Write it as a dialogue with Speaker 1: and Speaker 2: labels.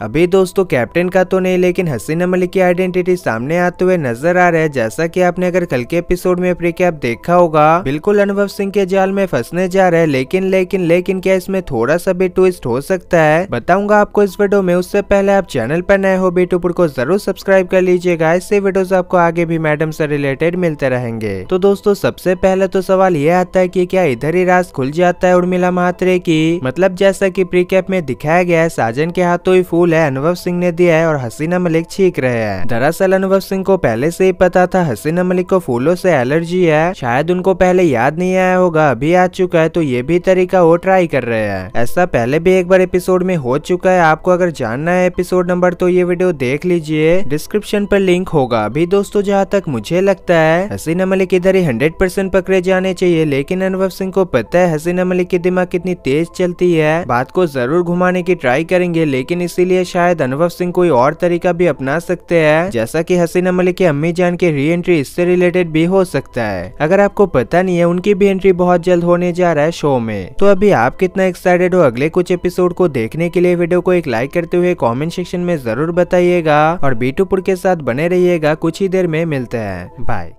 Speaker 1: अभी दोस्तों कैप्टन का तो नहीं, लेकिन हसीना मलिक की आइडेंटिटी सामने आते हुए नज़र आ रहा है। जैसा की आपने अगर कल के एपिसोड में प्रीकैप देखा होगा, बिल्कुल अनुभव सिंह के जाल में फंसने जा रहे हैं, लेकिन लेकिन लेकिन क्या इसमें थोड़ा सा भी ट्विस्ट हो सकता है? बताऊँगा आपको इस वीडियो में। उससे पहले आप चैनल पर नए हो बीटूपुर को ज़रूर सब्सक्राइब कर लीजिएगा। इससे वीडियो आपको आगे भी मैडम से रिलेटेड मिलते रहेंगे। तो दोस्तों, सबसे पहले तो सवाल ये आता है की क्या इधर ही राज खुल जाता है उर्मिला महात्रे की? मतलब जैसा की प्रीकैप में दिखाया गया है, साजन के हाथों ही फूल है, अनुभव सिंह ने दिया है और हसीना मलिक छीक रहे हैं। दरअसल अनुभव सिंह को पहले से ही पता था, हसीना मलिक को फूलों से एलर्जी है। शायद उनको पहले याद नहीं आया होगा, अभी आ चुका है तो ये भी तरीका वो ट्राई कर रहे हैं। ऐसा पहले भी एक बार एपिसोड में हो चुका है, आपको अगर जानना है एपिसोड नंबर तो ये वीडियो देख लीजिए। डिस्क्रिप्शन पर लिंक होगा। अभी दोस्तों, जहाँ तक मुझे लगता है, हसीना मलिक इधर ही हंड्रेड परसेंट पकड़े जाने चाहिए, लेकिन अनुभव सिंह को पता है, हसीना मलिक की दिमाग कितनी तेज चलती है। बात को ज़रूर घुमाने की ट्राई करेंगे, लेकिन इसीलिए शायद अनुभव सिंह कोई और तरीका भी अपना सकते हैं, जैसा कि हसीना मलिक की अम्मी जान की री एंट्री इससे रिलेटेड भी हो सकता है। अगर आपको पता नहीं है, उनकी भी एंट्री बहुत जल्द होने जा रहा है शो में। तो अभी आप कितना एक्साइटेड हो, अगले कुछ एपिसोड को देखने के लिए वीडियो को एक लाइक करते हुए कॉमेंट सेक्शन में ज़रूर बताइएगा और बीटूपुर के साथ बने रहिएगा। कुछ ही देर में मिलते हैं। बाय